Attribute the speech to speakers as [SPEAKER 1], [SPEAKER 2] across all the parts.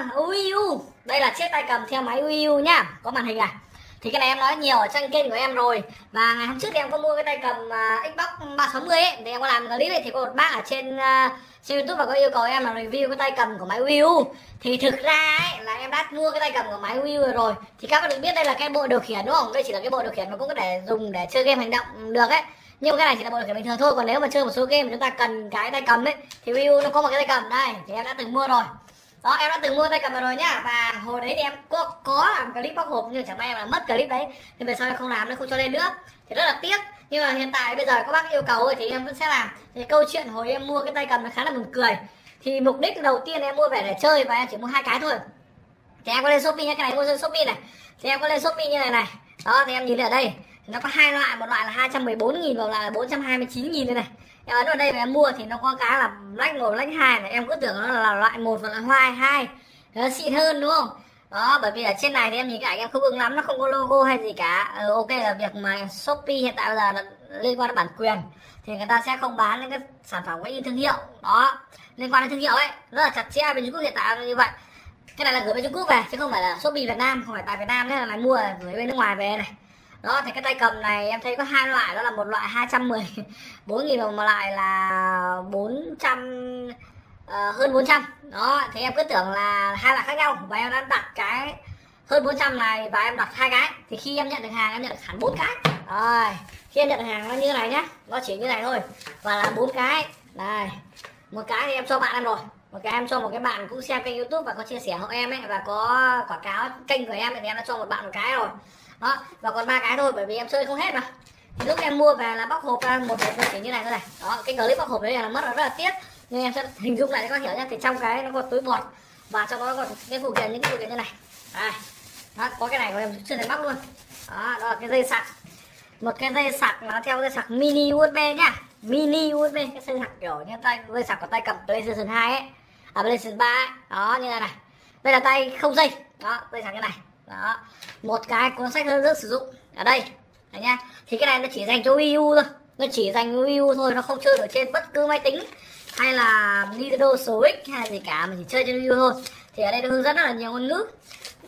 [SPEAKER 1] vâng Wii U đây là chiếc tay cầm theo máy Wii U nhá. Có màn hình này thì cái này em nói nhiều ở trên kênh của em rồi. Và ngày hôm trước thì em có mua cái tay cầm uh, Xbox 360 ấy. Thì em có làm clip ấy thì có một bác ở trên uh, trên YouTube và có yêu cầu em là review cái tay cầm của máy Wii U thì thực ra ấy là em đã mua cái tay cầm của máy Wii U rồi. Thì các bạn được biết đây là cái bộ điều khiển đúng không? Đây chỉ là cái bộ điều khiển mà cũng có thể dùng để chơi game hành động được ấy. Nhưng cái này chỉ là bộ điều khiển bình thường thôi. Còn nếu mà chơi một số game mà chúng ta cần cái tay cầm ấy thì Wii U nó có một cái tay cầm. Đây thì em đã từng mua rồi đó, em đã từng mua tay cầm rồi nhá. Và hồi đấy thì em có có làm clip bóc hộp nhưng chẳng may em là mất clip đấy. Thì về sau em không làm nữa không cho lên nữa. Thì rất là tiếc. Nhưng mà hiện tại bây giờ các bác yêu cầu thì em vẫn sẽ làm. Thì câu chuyện hồi em mua cái tay cầm nó khá là buồn cười. Thì mục đích đầu tiên em mua về để chơi và em chỉ mua hai cái thôi. Thì em có lên shopee nhá. Cái này mua trên shopee này. Thì em có lên shopee như này này. Đó, thì em nhìn ở đây nó có hai loại một loại là 214 nghìn và loại là 429 nghìn đây này. Em ấn vào đây và em mua thì nó có cái là lách một lách hai này. Em cứ tưởng nó là loại một và loại hoa hai. Nó xịn hơn đúng không? Đó bởi vì ở trên này thì em nhìn cái ảnh em không ưng lắm nó không có logo hay gì cả. Ừ, ok là việc mà shopee hiện tại bây giờ là liên quan đến bản quyền thì người ta sẽ không bán những cái sản phẩm có in thương hiệu. Đó liên quan đến thương hiệu ấy rất là chặt chẽ bên trung quốc hiện tại là như vậy. Cái này là gửi bên trung quốc về chứ không phải là shopee việt nam không phải tại việt nam nên là mày mua gửi bên nước ngoài về này đó thì cái tay cầm này em thấy có hai loại đó là một loại 214 nghìn và một loại là 400 uh, ờ, hơn 400 đó thì em cứ tưởng là hai loại khác nhau và em đã đặt cái hơn 400 này và em đặt hai cái. Thì khi em nhận được hàng em nhận được hẳn bốn cái. Rồi khi em nhận được hàng nó như này nhá nó chỉ như này thôi và là bốn cái. Này một cái thì em cho bạn em rồi. Một cái em cho một cái bạn cũng xem kênh youtube và có chia sẻ hộ em ấy và có quảng cáo kênh của em thì em đã cho một bạn một cái rồi đó và còn ba cái thôi bởi vì em chơi không hết mà. Thì lúc em mua về là bóc hộp ra một hộp kiểu như này thôi này. Đó cái clip bóc hộp đấy là mất rất là tiếc. Nhưng em sẽ hình dung lại cho các hiểu nhá thì trong cái nó có túi bọt và trong đó còn cái phụ kiện những cái phụ kiện như này. Đó, có cái này của em chưa thấy bóc luôn. Đó đó là cái dây sạc. Một cái dây sạc nó theo dây sạc mini USB nhá mini USB cái dây sạc kiểu như tay dây sạc của tay cầm PlayStation 2 ấy. À PlayStation 3 ấy. Đó như này này. Đây là tay không dây. Đó dây sạc như này đó. Một cái cuốn sách hướng dẫn sử dụng. Ở đây Đấy nhá. Thì cái này nó chỉ dành cho Wii U thôi. Nó chỉ dành Wii U thôi, nó không chơi được trên bất cứ máy tính, hay là Nintendo Switch, hay gì cả mà chỉ chơi trên Wii U thôi. Thì ở đây nó hướng dẫn rất là nhiều ngôn ngữ.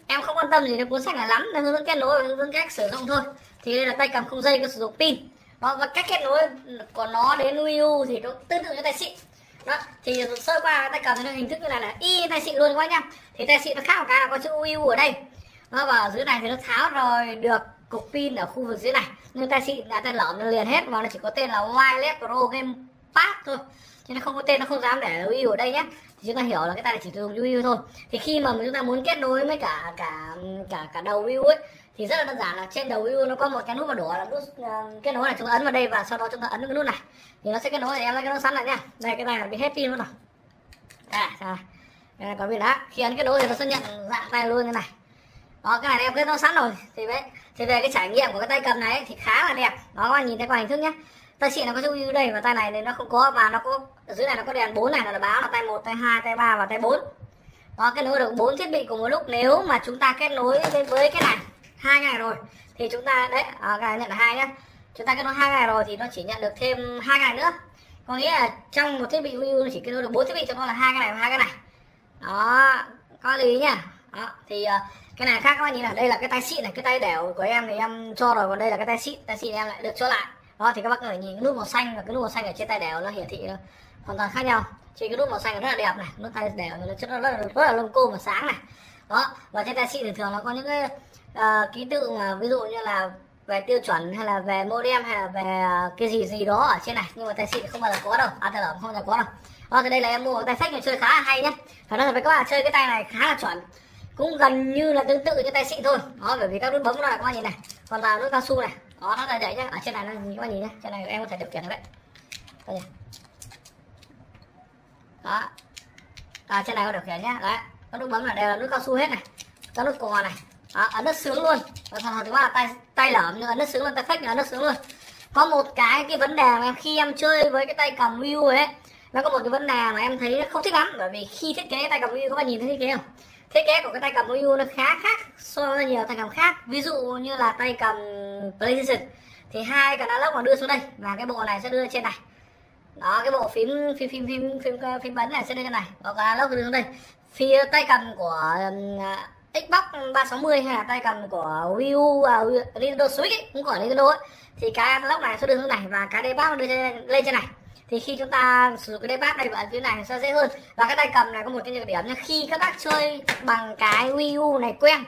[SPEAKER 1] Em không quan tâm gì đến cuốn sách này lắm, nó hướng dẫn kết nối và hướng dẫn cách sử dụng thôi. Thì đây là tay cầm không dây, có sử dụng pin. Đó và cách kết nối của nó đến Wii U thì nó tương tự như tay xịn. Đó. Thì sơ qua tay cầm nó hình thức như này là y tay xịn luôn các nhá. Thì tay xịn nó khác một cái là có chữ Wii U ở đây nó vào dưới này thì nó tháo rồi được cục pin ở khu vực dưới này. Nhưng ta xịn đã tên lỏng nó liền hết và nó chỉ có tên là wireless pro game pad thôi. Chứ nó không có tên nó không dám để UI ở đây nhé thì chúng ta hiểu là cái ta này chỉ dùng UI thôi. Thì khi mà chúng ta muốn kết nối với cả cả cả cả đầu UI ấy thì rất là đơn giản là trên đầu UI nó có một cái nút màu đỏ là nút uh, kết nối này chúng ta ấn vào đây và sau đó chúng ta ấn cái nút này. Thì nó sẽ kết nối thì em lấy cái nút sẵn lại nha. Đây cái này là bị hết pin luôn rồi. Đây, là có pin đã khi ấn kết nối thì nó sẽ nhận dạng tay luôn như này đó cái này em kết nó sẵn rồi. Thì vậy thì về cái trải nghiệm của cái tay cầm này thì khá là đẹp. Đó các bạn nhìn thấy qua hình thức nhé tay xịn nó có chữ U đây và tay này thì nó không có và nó có ở dưới này nó có đèn bốn này là báo là tay một tay hai tay ba và tay bốn. Đó kết nối được bốn thiết bị cùng một lúc. Nếu mà chúng ta kết nối với, với cái này hai ngày rồi thì chúng ta đấy à, cái này nhận là hai nhá. Chúng ta kết nối hai ngày rồi thì nó chỉ nhận được thêm hai ngày nữa. Có nghĩa là trong một thiết bị Wii U nó chỉ kết nối được bốn thiết bị cho nó là hai cái này và hai cái này. Đó có lưu ý nhá. Đó thì uh, cái này khác các bạn nhìn là đây là cái tay xịn này cái tay đẻo của em thì em cho rồi còn đây là cái tay xịn tay xịn em lại được cho lại. Đó thì các bác có thể nhìn cái nút màu xanh và cái nút màu xanh ở trên tay đẻo nó hiển thị hoàn toàn khác nhau. Chỉ cái nút màu xanh rất là đẹp này nút tay đẻo nó chất rất là rất là lông cô và sáng này. Đó và trên tay xịn thì thường nó có những cái uh, ký tự mà ví dụ như là về tiêu chuẩn hay là về modem hay là về cái gì gì đó ở trên này nhưng mà tay xịn không bao giờ có đâu à tay không bao giờ có đâu. Đó thì đây là em mua tay sách này chơi khá là hay nhé phải nói là với các bạn chơi cái tay này khá là chuẩn cũng gần như là tương tự như tay xịn thôi. Đó bởi vì các nút bấm nó là các bạn nhìn này. Còn là nút cao su này. Đó nó là vậy nhá. Ở trên này nó các bạn nhìn nhá. Trên này em có thể điều khiển được đấy đây. đó. À, trên này có điều khiển nhá. Đấy. Các nút bấm là đều là nút cao su hết này. Các nút cò này. Đó, ấn rất sướng luôn. Và thằng thứ ba là tay tay lởm nhưng ấn rất sướng luôn tay phách ấn rất sướng luôn. Có một cái cái vấn đề mà em khi em chơi với cái tay cầm Wii U ấy nó có một cái vấn đề mà em thấy không thích lắm. Bởi vì khi thiết kế tay cầm Wii U các bạn nhìn thấy thiết kế không? Thiết kế của cái tay cầm Wii U nó khá khác so với nhiều tay cầm khác. Ví dụ như là tay cầm PlayStation thì hai cái analog mà đưa xuống đây và cái bộ này sẽ đưa trên này. Đó cái bộ phím phím phím phím phím phím bấm này sẽ đưa trên này. Và cái analog đưa xuống đây. Phía tay cầm của um, à, Xbox 360 hay là tay cầm của Wii U à, Nintendo Switch ấy, cũng của Nintendo ấy thì cái analog này sẽ đưa xuống này và cái D-pad đưa lên trên này thì khi chúng ta sử dụng cái đế bát này và phía này sẽ dễ hơn. Và cái tay cầm này có một cái nhược điểm là khi các bác chơi bằng cái Wii U này quen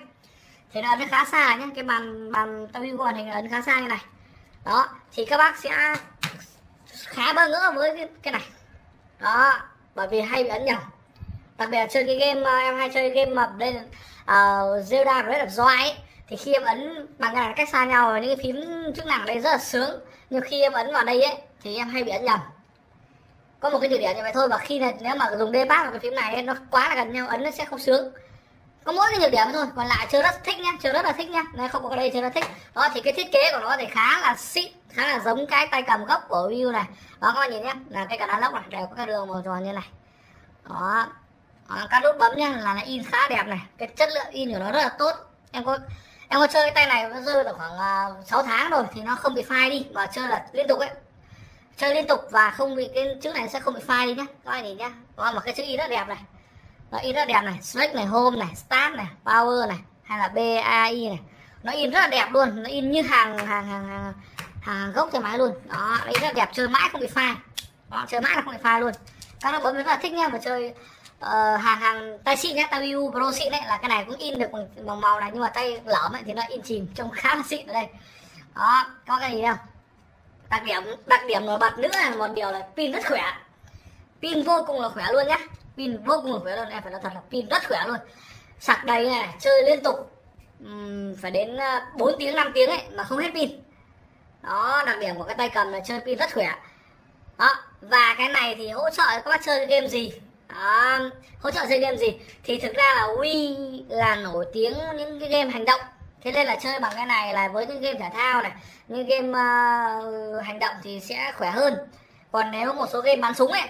[SPEAKER 1] thì nó ấn khá xa nhé cái bàn bàn tay Wii U màn hình ấn khá xa như này. Đó thì các bác sẽ khá bỡ ngỡ với cái, cái này. Đó bởi vì hay bị ấn nhầm. Đặc biệt là chơi cái game à, em hay chơi game mập đây uh, Zelda Breath of Joy ấy. Thì khi em ấn bằng cái này cách xa nhau và những cái phím chức năng ở đây rất là sướng. Nhưng khi em ấn vào đây ấy thì em hay bị ấn nhầm có một cái nhược điểm như vậy thôi và khi này nếu mà dùng D-pad và cái phím này nó quá là gần nhau ấn nó sẽ không sướng. Có mỗi cái nhược điểm thôi còn lại chơi rất thích nhá chơi rất là thích nhá. Này không có cái đây chơi rất thích. Đó thì cái thiết kế của nó thì khá là xịn khá là giống cái tay cầm gốc của Wii U này. Đó các bạn nhìn nhé là cái cả đá lốc này đều có cái đường màu tròn như này. Đó, đó các nút bấm nhá là nó in khá đẹp này. Cái chất lượng in của nó rất là tốt. Em có em có chơi cái tay này nó rơi được khoảng ờ, uh, 6 tháng rồi thì nó không bị phai đi và chơi là liên tục ấy chơi liên tục và không bị cái chữ này sẽ không bị phai đi nhá. Các bạn nhìn nhá. Có một cái chữ in rất đẹp này. Nó in rất đẹp này. Select này home này start này power này hay là bai này. Nó in rất là đẹp luôn. Nó in như hàng hàng hàng hàng, hàng gốc trên máy luôn. Đó nó in rất là đẹp. Chơi mãi không bị phai đó, chơi mãi là không bị phai luôn. Các nó bấm rất là thích nha mà chơi uh, hàng hàng tay xịn nhá, tay u Pro xịn đấy là cái này cũng in được bằng màu màu này nhưng mà tay lỏm ấy thì nó in chìm trông khá là xịn ở đây. Đó có cái gì đâu? Đặc điểm đặc điểm nổi bật nữa là một điều là pin rất khỏe. Pin vô cùng là khỏe luôn nhá. Pin vô cùng là khỏe luôn em phải nói thật là pin rất khỏe luôn. Sạc đầy này chơi liên tục uhm, phải đến à, 4 tiếng 5 tiếng ấy mà không hết pin. Đó đặc điểm của cái tay cầm là chơi pin rất khỏe. Đó và cái này thì hỗ trợ các bác chơi game gì? Đó, hỗ trợ chơi game gì? Thì thực ra là Wii là nổi tiếng những cái game hành động thế nên là chơi bằng cái này là với những game thể thao này những game uh, hành động thì sẽ khỏe hơn. Còn nếu một số game bắn súng ấy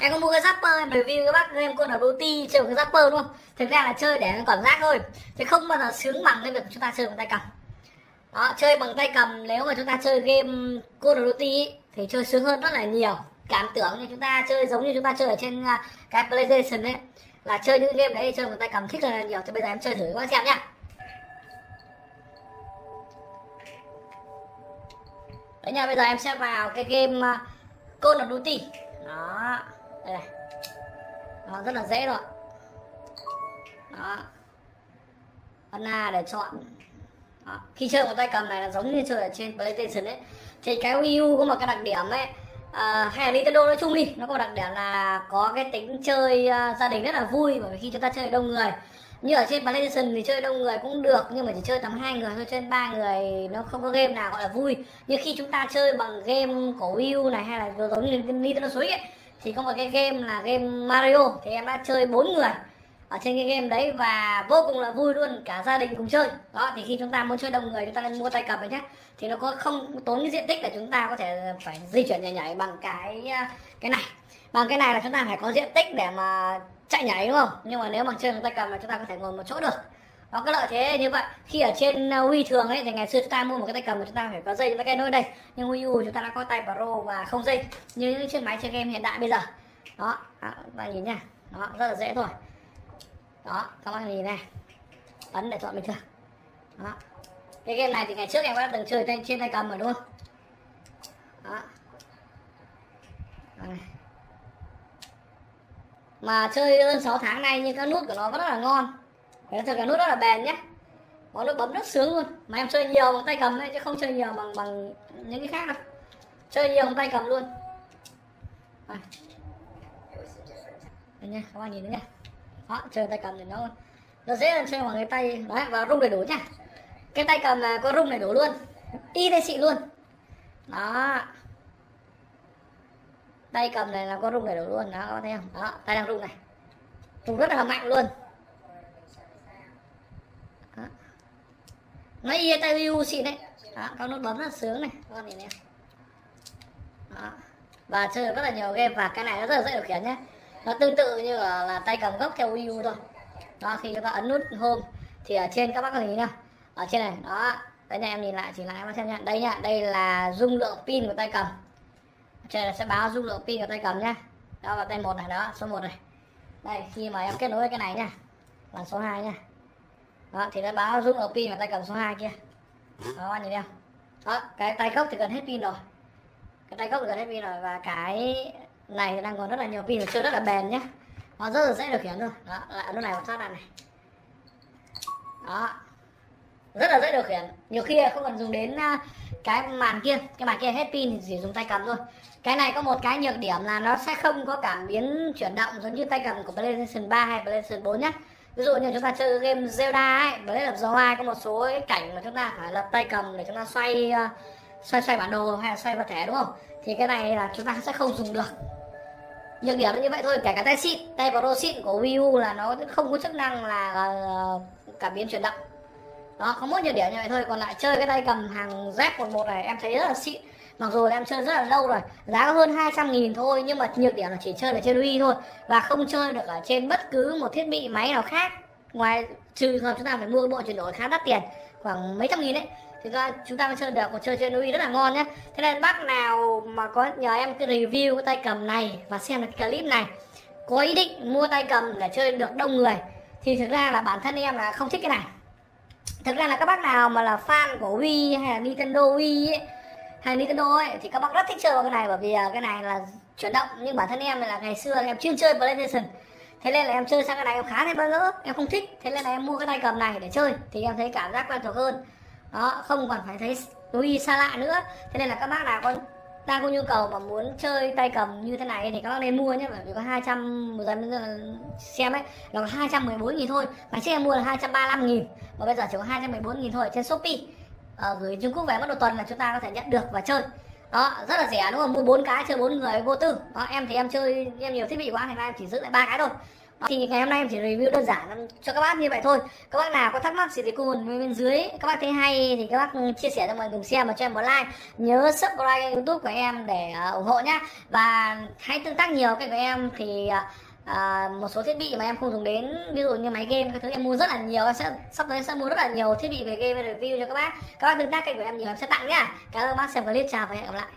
[SPEAKER 1] em có mua cái zapper em review các bác game Call of Duty chơi một cái zapper đúng không? Thực ra là chơi để cảm giác thôi chứ không bao giờ sướng bằng cái việc chúng ta chơi bằng tay cầm. Đó chơi bằng tay cầm nếu mà chúng ta chơi game Call of Duty thì chơi sướng hơn rất là nhiều. Cảm tưởng như chúng ta chơi giống như chúng ta chơi ở trên ờ, cái PlayStation ấy là chơi những game đấy chơi bằng tay cầm thích rất là nhiều. Thì bây giờ em chơi thử các bác xem nhá. Đấy nha bây giờ em sẽ vào cái game uh, Call of Duty đó đây này. Đó, rất là dễ rồi đó. Ấn A để chọn. Đó. khi chơi một tay cầm này là giống như chơi ở trên PlayStation ấy. Thì cái Wii U có một cái đặc điểm ấy. À, hay là Nintendo nói chung đi nó có một đặc điểm là có cái tính chơi uh, gia đình rất là vui bởi vì khi chúng ta chơi đông người như ở trên PlayStation thì chơi đông người cũng được, nhưng mà chỉ chơi tầm hai người thôi trên ba người nó không có game nào gọi là vui. Như khi chúng ta chơi bằng game của Wii U này hay là giống như Nintendo Switch ấy, thì có một cái game là game Mario, thì em đã chơi bốn người ở trên cái game đấy và vô cùng là vui luôn, cả gia đình cùng chơi. Đó, thì khi chúng ta muốn chơi đông người, chúng ta nên mua tay cầm này nhé thì nó có không tốn cái diện tích để chúng ta có thể phải di chuyển nhảy nhảy bằng cái à, cái này bằng cái này là chúng ta phải có diện tích để mà chạy nhảy đúng không? Nhưng mà nếu bằng chân tay cầm là chúng ta có thể ngồi một chỗ được. Nó có lợi thế như vậy. Khi ở trên à, Wii thường ấy thì ngày xưa chúng ta mua một cái tay cầm mà chúng ta phải có dây với cái nối đây. Nhưng Wii U chúng ta đã có tay Pro và không dây. Như những chiếc máy chơi game hiện đại bây giờ. Đó các bạn nhìn nha. Đó rất là dễ thôi. Đó các bạn nhìn này. Ấn để chọn bình thường. Đó. Cái game này thì ngày trước em đã từng chơi trên, trên tay cầm rồi đúng không? Đó. Này mà chơi hơn 6 tháng nay nhưng các nút của nó vẫn rất là ngon. Đấy, thật cả nút rất là bền nhé món nút bấm rất sướng luôn. Mà em chơi nhiều bằng tay cầm ấy chứ không chơi nhiều bằng bằng những cái khác đâu. Chơi nhiều bằng tay cầm luôn. À. đây nha các bạn nhìn đấy nha đó chơi tay cầm thì nó nó dễ hơn chơi bằng cái tay đấy và rung đầy đủ nhá, cái tay cầm là có rung đầy đủ luôn. Y tay xịn luôn. Đó tay cầm này là có rung đầy đủ luôn đó có thấy không? Đó tay đang rung này. Rung rất là mạnh luôn. Đó. nó y tay u xịn đấy. Đó các nút bấm rất sướng này con nhìn này. Đó. Và chơi rất là nhiều game và cái này nó rất là dễ điều khiển nhé. Nó tương tự như là, là tay cầm gốc theo Wii U thôi. Đó khi các bạn ấn nút home thì ở trên các bác có nhìn nào. Ở trên này đó. Đấy nha em nhìn lại chỉ lại em xem nha đây nha đây là dung lượng pin của tay cầm trời sẽ báo dung lượng pin của tay cầm nhá. Đó là tay một này, đó, số 1 này. Đây, khi mà em kết nối cái này nhá. Là số 2 nhá. Đó, thì nó báo dung lượng pin và tay cầm số 2 kia. Đó, anh nhìn thấy không? Đó, cái tay cốc thì gần hết pin rồi. Cái tay cốc thì gần hết pin rồi. Và cái này thì đang còn rất là nhiều pin, chưa rất là bền nhé nó rất là dễ điều khiển thôi. Đó, lại lúc này một phát này này. Đó rất là dễ điều khiển. Nhiều khi không cần dùng đến à, cái màn kia, cái màn kia hết pin thì chỉ dùng tay cầm thôi. Cái này có một cái nhược điểm là nó sẽ không có cảm biến chuyển động giống như tay cầm của PlayStation 3 hay PlayStation 4 nhé ví dụ như chúng ta chơi game Zelda ấy với lập ai có một số cái cảnh mà chúng ta phải lập tay cầm để chúng ta xoay à, xoay xoay bản đồ hay là xoay vật thể, đúng không? Thì cái này là chúng ta sẽ không dùng được. Nhược điểm là như vậy thôi, kể cả tay xịn, tay pro xịn của Wii U là nó không có chức năng là ờ, cảm biến chuyển động đó có mỗi nhược điểm như vậy thôi. Còn lại chơi cái tay cầm hàng Z11 này, em thấy rất là xịn. Mặc dù em chơi rất là lâu rồi, giá có hơn 200 nghìn thôi, nhưng mà nhược điểm là chỉ chơi ở trên Wii thôi, và không chơi được ở trên bất cứ một thiết bị máy nào khác. Ngoài trừ hợp chúng ta phải mua cái bộ chuyển đổi khá đắt tiền, khoảng mấy trăm nghìn đấy. Thì ra chúng ta mới chơi được, còn chơi trên Wii rất là ngon nhé thế nên bác nào mà có nhờ em cái review cái tay cầm này và xem được clip này, có ý định mua tay cầm để chơi được đông người, thì thực ra là bản thân em là không thích cái này thực ra là các bác nào mà là fan của Wii hay là Nintendo Wii ấy, hay Nintendo ấy thì các bác rất thích chơi vào cái này bởi vì à, cái này là chuyển động. Nhưng bản thân em là ngày xưa em chuyên chơi PlayStation. Thế nên là em chơi sang cái này em khá thấy bỡ ngỡ em không thích. Thế nên là em mua cái tay cầm này để chơi thì em thấy cảm giác quen thuộc hơn. Đó không còn phải thấy Wii xa lạ nữa. Thế nên là các bác nào có đang có nhu cầu mà muốn chơi tay cầm như thế này thì các bác nên mua nhé, bởi vì có 200 một lần xem ấy có 214 nghìn thôi, mà trước em mua là 235 nghìn và bây giờ chỉ có 214 nghìn thôi trên Shopee. Ở gửi Trung Quốc về mất một tuần là chúng ta có thể nhận được và chơi. Đó, rất là rẻ đúng không? Mua bốn cái chơi bốn người vô tư. Đó, em thì em chơi, em nhiều thiết bị quá thì em chỉ giữ lại ba cái thôi thì ngày hôm nay em chỉ review đơn giản cho các bác như vậy thôi. Các bác nào có thắc mắc gì thì comment bên dưới. Các bác thấy hay thì các bác ừ, chia sẻ cho mọi người cùng xem và cho em một like. Nhớ subscribe kênh youtube của em để uh, ủng hộ nhá. Và hãy tương tác nhiều kênh của em thì uh, à, một số thiết bị mà em không dùng đến ví dụ như máy game các thứ em mua rất là nhiều em sẽ sắp tới sẽ mua rất là nhiều thiết bị về game review cho các bác. Các bác tương tác kênh của em nhiều em sẽ tặng nhá. Cảm ơn bác xem clip chào và hẹn gặp lại.